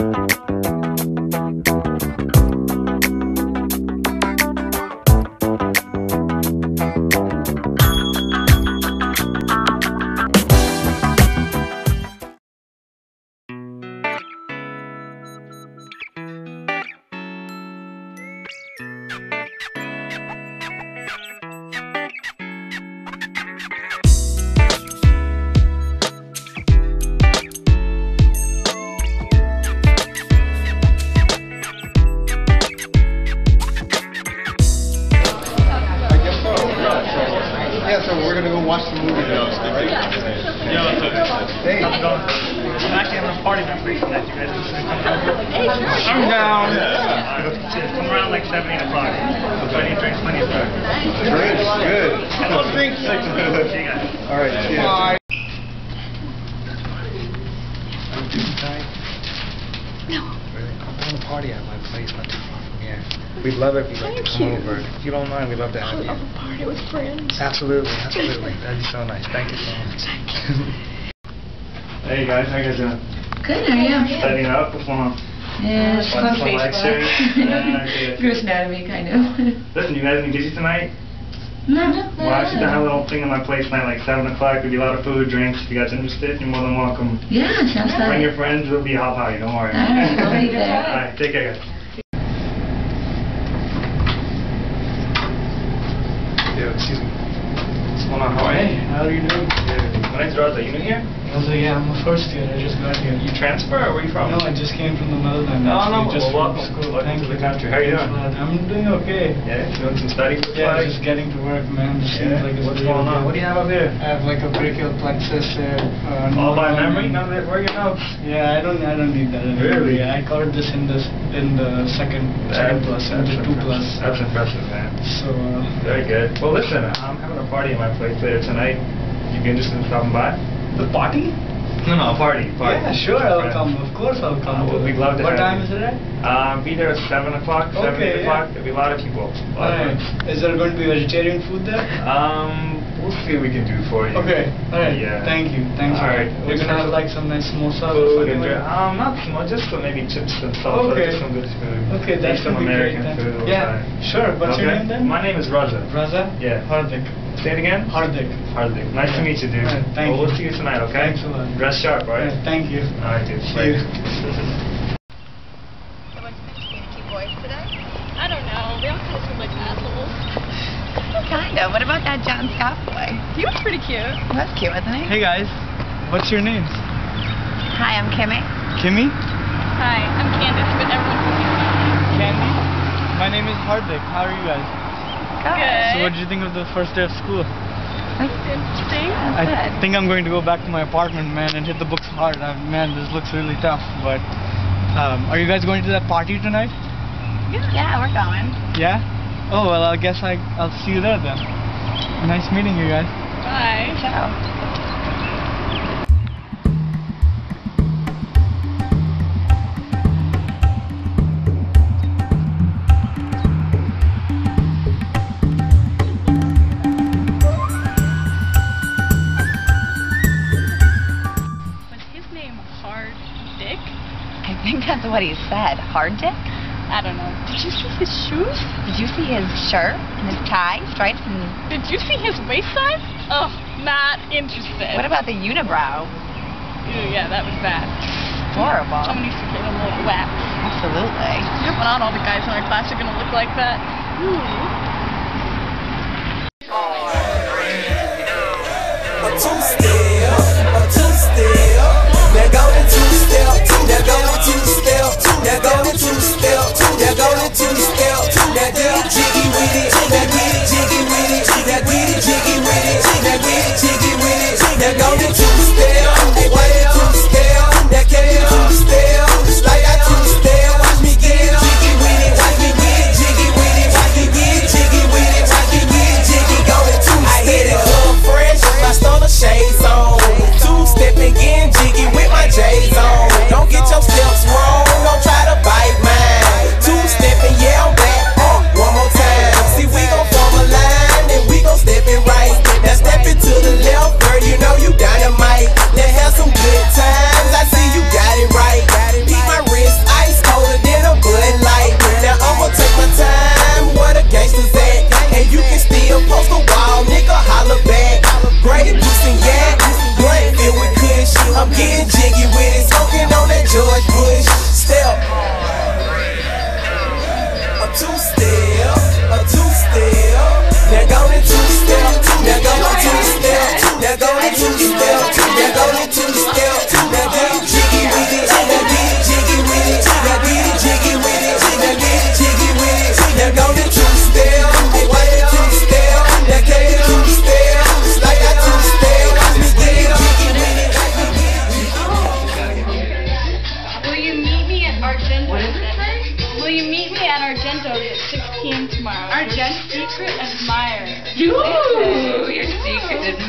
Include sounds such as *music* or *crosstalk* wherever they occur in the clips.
Yeah, actually having a party next week tonight. You guys just gonna come? I'm down. Yeah. Come around like 7, 8 o'clock. Plenty of drinks, plenty of food. Drinks, good. I love drinks. See you guys. All right, cheers. No. I'm throwing a party at my place not too far from here. We'd love it if you'd like to come you. over. If you don't mind, we'd love to have I you. love a party with friends. Absolutely, absolutely. *laughs* That'd be so nice. Thank you so much. *laughs* Hey guys, how you guys doing? Good, how are you? Studying up? What's going on? Yeah, it's Watching on some Facebook. lectures? Yeah, good. Grey's Anatomy, kind of. *laughs* Listen, you guys any busy tonight? no, no. Well, I actually have a little thing in my place tonight, like 7 o'clock. There'll be a lot of food, drinks. If you guys are interested, you're more than welcome. Yeah, sounds fun. Bring your friends. It'll be a hot party. Don't worry. All right, *laughs* we'll be there. All right, take care, guys. Yeah, excuse me. What's going on? How are you? How are you doing? Good. My name's Rosa. You new here? Also, yeah, I'm a first year. I just got here. You transfer or where you from? No, I just came from the motherland. No, no, just well, welcome. school. Welcome Thank to the country. How are you doing? I'm doing okay. Yeah, doing some study for Yeah, like. just getting to work, man. Just Yeah. seems like What's going on? What do you have up here? I have like a brachial plexus there. Uh, All by memory? None of. Where are your? Yeah, I don't. I don't need that. anymore. Really? Yeah, I covered this in the in the second second plus, in the two plus. That's impressive, man. So. Uh, Very good. Well, listen, I'm having a party at my place later tonight. You can just come by? The party? No, no, a party. party. Yeah, sure. I'll come. Of course, I'll come. Uh, we'd love to What time you. is it at? Um, be there at 7 o'clock, 7, Okay, 8 yeah. o'clock. There'll be a lot of people. Lot of. Is there going to be vegetarian food there? Um, we'll see what we can do for you. Okay. Alright. Yeah. Thank you. Thanks. All right. We're gonna have like some nice samosas or Food something like Um, not much, just some, maybe chips and salsa, Okay. some good food. Okay, that's some great. American then. food. Yeah. Sure. What's your Okay. name then? My name is Raza. Raza. Yeah. Hardik. Say it again? Hardik. Hardik. Nice to meet you, dude. Alright, thank well, you. we'll see you tonight, okay? Thanks a lot. Dress sharp, alright? Yeah, thank you. Alright, dude. See you. *laughs* I don't know. They all kind of seem like assholes. *laughs* Kind of. What about that John Scott boy? He was pretty cute. That's cute, wasn't he? Hey guys, what's your names? Hi, I'm Kimmy. Kimmy? Hi, I'm Candace, but everyone calls me Candy. Candy? My name is Hardik. How are you guys? Good. So what did you think of the first day of school? That's interesting. I Good. think I'm going to go back to my apartment, man, and hit the books hard. Uh, man, this looks really tough. But um, are you guys going to that party tonight? Yeah, we're going. Yeah. Oh well, I guess I I'll see you there then. Nice meeting you guys. Bye. Ciao. What he said. Hard dick? I don't know. Did you see his shoes? Did you see his shirt and his tie, stripes, and Did you see his waist size? Oh, not interested. what about the unibrow? Ew, yeah, that was bad. Horrible. Someone needs to get a little whack. Absolutely. Yep, not all the guys in our class are gonna look like that. Ooh. A two-step, a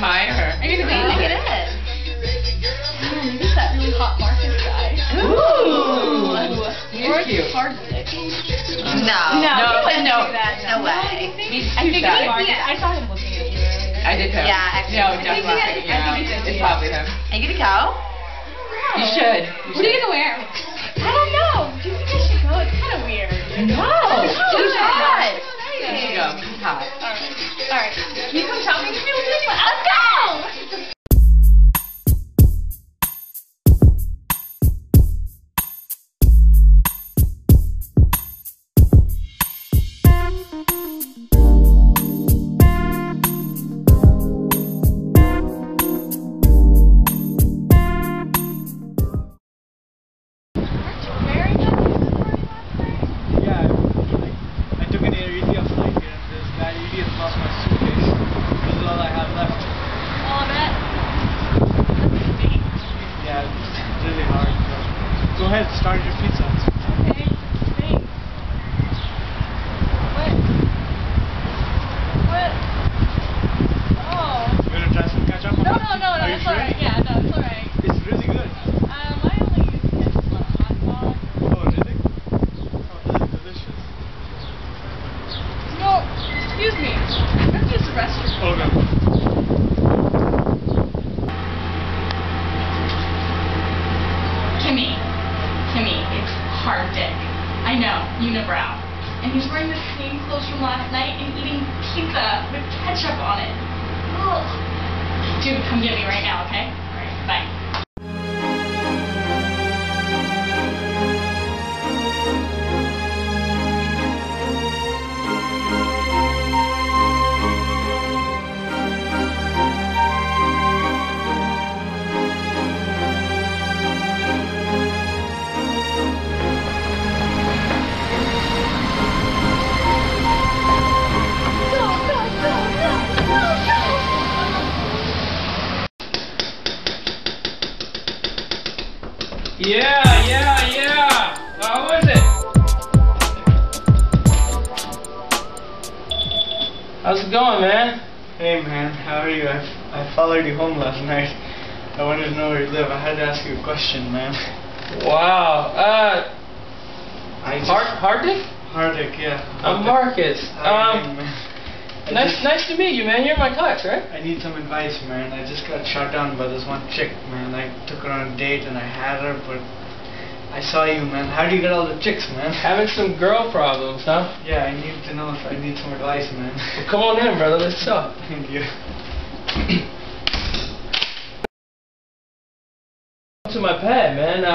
admirer. Are you gonna be Look at it? it. Yeah, maybe that really hot Marcus guy. Ooh. Or He's cute. it's. No. No, No, no. that. No way. He's I too think shy. Marcus. I saw him looking at you. I did too. Yeah, actually. No, I think he definitely. I think he's It's probably him. Are you gonna go? You should. You What are you gonna wear? I don't know. Do you think I should go? It's kind of weird. No. You should. You should go. He's hot. Alright. You come shopping with me? *laughs* Let's go! Excuse me. Let's use the restroom. Okay. Kimmy. Kimmy, it's hard dick. I know, unibrow. And he's wearing the same clothes from last night and eating pizza with ketchup on it. Ugh. Dude, come get me right now, okay? Alright, bye. Yeah, yeah, yeah. How was it? How's it going, man? Hey man, how are you? I, I followed you home last night. I wanted to know where you live. I had to ask you a question, man. Wow. Uh, I Hard, Hardik? Hardik, yeah. I'm Marcus. How are you, Um, man? Nice, nice to meet you, man. You're my class, right? I need some advice, man. I just got shot down by this one chick, man. I took her on a date and I had her, but I saw you, man. How do you get all the chicks, man? Having some girl problems, huh? Yeah, I need to know if I need some advice, man. Well, come on in, brother. Let's talk. *laughs* Thank you. to my pad, man. Uh,